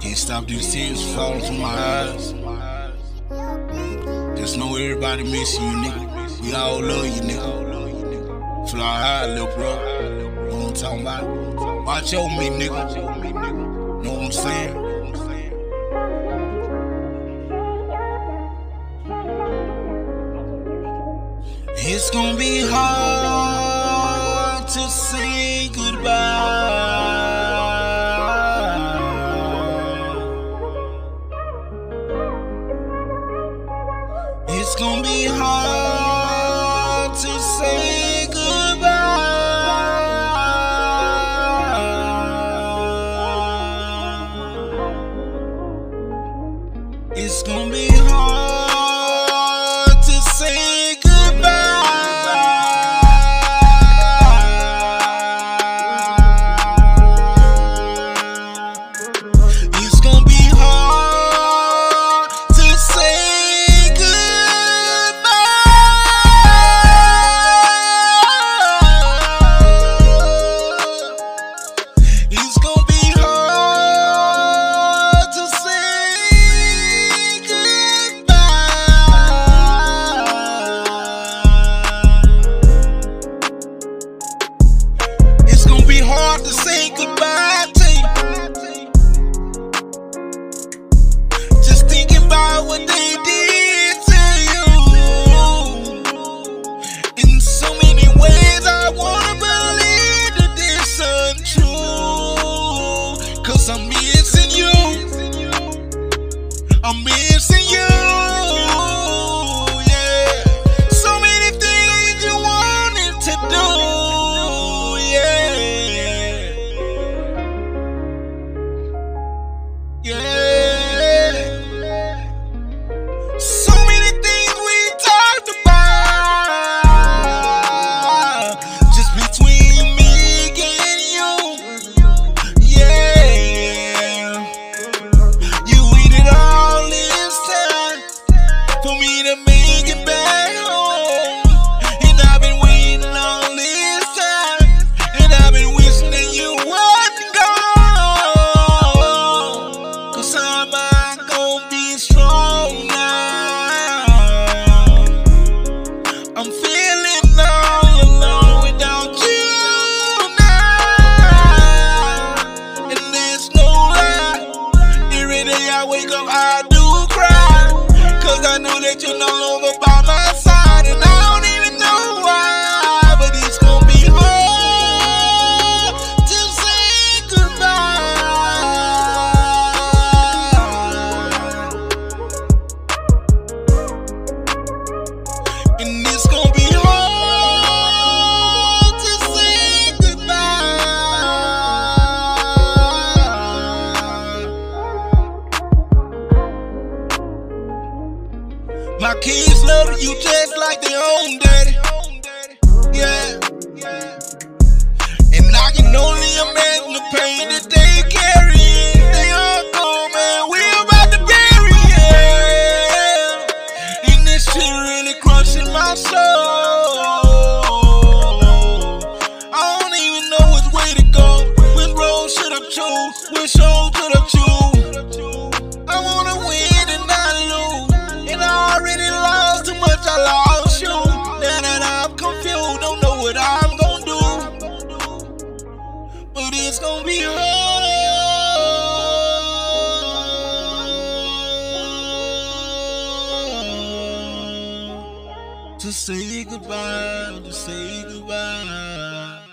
Can't stop these tears falling from my eyes. Just know everybody missing you, nigga. We all love you, nigga. Fly high, little bro. Know what I'm talking about? Watch over me, nigga. Know what I'm saying? It's gonna be hard It's gonna be hard to say goodbye day I wake up, I do cry. Cause I know that you're no longer by my side. My kids love you just like their own daddy. Yeah. And I can only imagine the pain that they carry. They are gone, man. We're about to bury it. And this shit really crushing my soul. I don't even know which way to go. Which road should I choose? Which road should I choose? To say goodbye, to say goodbye.